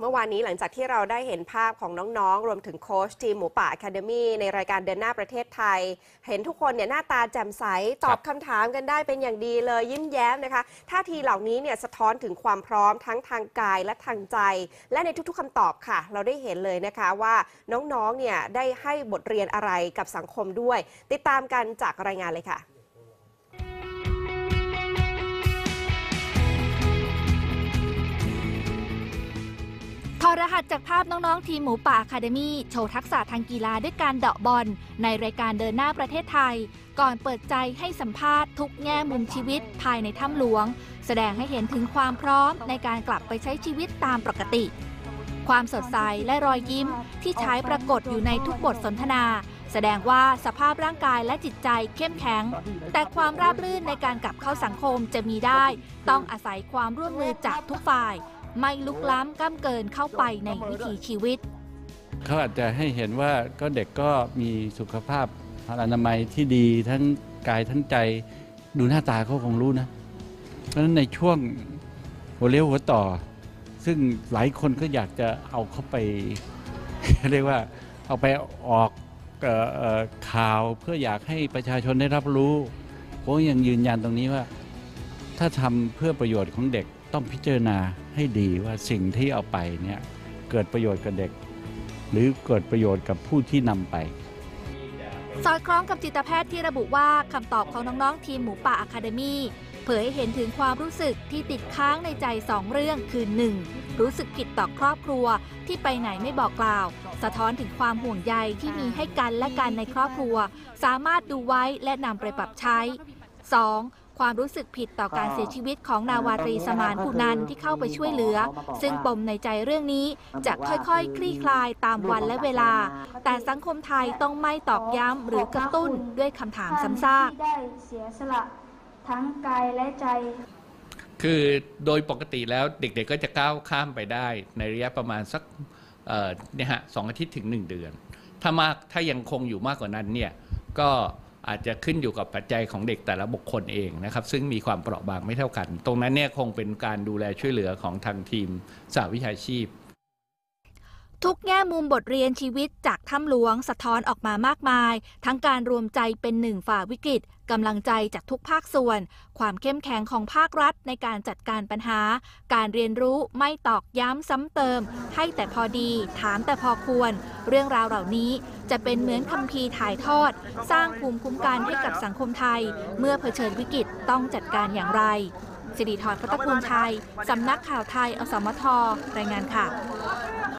เมื่อวานนี้หลังจากที่เราได้เห็นภาพของน้องๆ รวมถึงโค้ชทีมหมูป่าอะคาเดมี่ในรายการเดินหน้าประเทศไทย เห็นทุกคนเนี่ยหน้าตาแจ่มใส ตอบคำถามกันได้เป็นอย่างดีเลยยิ้มแย้มนะคะท่าทีเหล่านี้เนี่ยสะท้อนถึงความพร้อมทั้งทางกายและทางใจ และในทุกๆคำตอบค่ะ เราได้เห็นเลยนะคะว่าน้องๆเนี่ยได้ให้บทเรียนอะไรกับสังคมด้วย ติดตามกันจากรายงานเลยค่ะ รหัสจากภาพน้องๆ ทีมหมูป่าอะคาเดมี่โชว์ทักษะทางกีฬาด้วยการเดาะบอล ในรายการเดินหน้าประเทศไทย ก่อนเปิดใจให้สัมภาษณ์ทุกแง่มุมชีวิตภายในถ้ำหลวง แสดงให้เห็นถึงความพร้อมในการกลับไปใช้ชีวิตตามปกติ ความสดใสและรอยยิ้มที่ใช้ปรากฏอยู่ในทุกบทสนทนา แสดงว่าสภาพร่างกายและจิตใจเข้มแข็ง แต่ความราบรื่นในการกลับเข้าสังคมจะมีได้ ต้องอาศัยความร่วมมือจากทุกฝ่าย ไม่ลุกล้ำก้ำเกินเข้าไปในวิถีชีวิต เขาอาจจะให้เห็นว่าก็เด็กก็มีสุขภาพอนามัยที่ดีทั้งกายทั้งใจดูหน้าตาเขาคงรู้นะ เพราะฉะนั้นในช่วงหัวเลี้ยวหัวต่อ ซึ่งหลายคนก็อยากจะเอาเข้าไป เรียกว่าเอาไปออกออข่าวเพื่ออยากให้ประชาชนได้รับรู้ผมยังยืนยันตรงนี้ว่า ถ้าทำเพื่อประโยชน์ของเด็กต้องพิจารณา ให้ดีว่าสิ่งที่เอาไปเนี่ยเกิดประโยชน์กับเด็ก หรือเกิดประโยชน์กับผู้ที่นำไป สอดคล้องกับจิตแพทย์ที่ระบุว่าคำตอบของน้องๆทีมหมูป่าอะคาเดมี่เผยให้เห็นถึงความรู้สึกที่ติดค้างในใจ2เรื่องคือ 1. รู้สึกผิดต่อครอบครัวที่ไปไหนไม่บอกกล่าว สะท้อนถึงความห่วงใยที่มีให้กันและกันในครอบครัว สามารถดูไว้และนำไปปรับใช้ 2. ความรู้สึกผิดต่อการเสียชีวิตของนาวาตรีสมานกุนันที่เข้าไปช่วยเหลือ ซึ่งปมในใจเรื่องนี้จะค่อยๆ คลี่คลายตามวันและเวลา แต่สังคมไทยต้องไม่ตอกย้ำหรือกระตุ้นด้วยคำถามซ้ำซากที่ได้เสียสละทั้งกายและใจคือโดยปกติแล้วเด็กๆก็จะก้าวข้ามไปได้ ในระยะประมาณสักเอ่อเนี่ยฮะสองอาทิตย์ถึง 1 เดือน ถ้ามากถ้ายังคงอยู่มากกว่านั้นเนี่ยก็ อาจจะขึ้นอยู่กับปัจจัยของเด็กแต่ละบุคคลเองนะครับ ซึ่งมีความเปราะบางไม่เท่ากัน ตรงนั้นเนี่ยคงเป็นการดูแลช่วยเหลือของทางทีมสาวิชาชีพ ทุกแง่มุมบทเรียนชีวิตจากถ้ำหลวงสะท้อนออกมามากมาย ทั้งการรวมใจเป็นหนึ่งฝ่าวิกฤตกำลังใจจากทุกภาคส่วน ความเข้มแข็งของภาครัฐในการจัดการปัญหา การเรียนรู้ไม่ตอกย้ำซ้ำเติม ให้แต่พอดี ถามแต่พอควร เรื่องราวเหล่านี้จะเป็นเหมือนคัมภีถ่ายทอด สร้างภูมิคุ้มกันให้กับสังคมไทย เมื่อเผชิญวิกฤตต้องจัดการอย่างไรสิริธรพัตตภูมิชัย สำนักข่าวไทย อสมท รายงานค่ะ